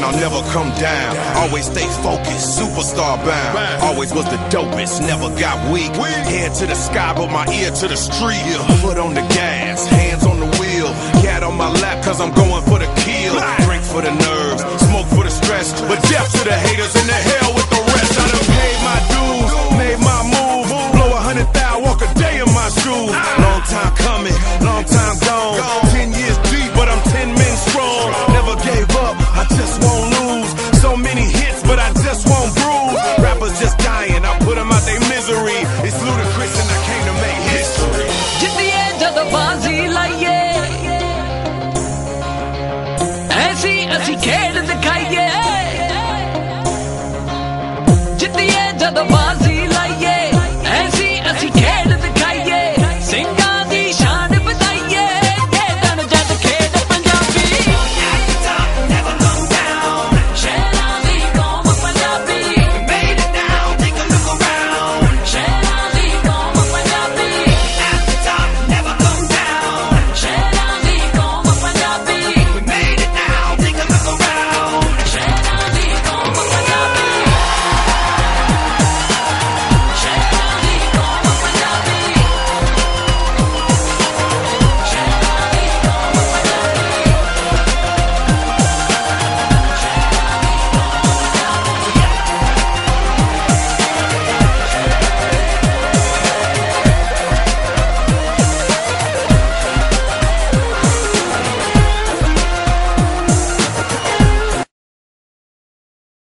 never come down. Always stay focused, superstar bound. Always was the dopest, never got weak. Head to the sky, but my ear to the street. Foot on the gas, hands on the wheel. Cat on my lap, cause I'm going for the kill. Drink for the nerves, smoke for the stress. But death to the haters and the hell with the rest. I done paid my dues, made my move. Blow a hundred thou, walk a day in my shoes. Ah. Long time coming, ਜਿੱਤੀਏ ਜਦੋਂ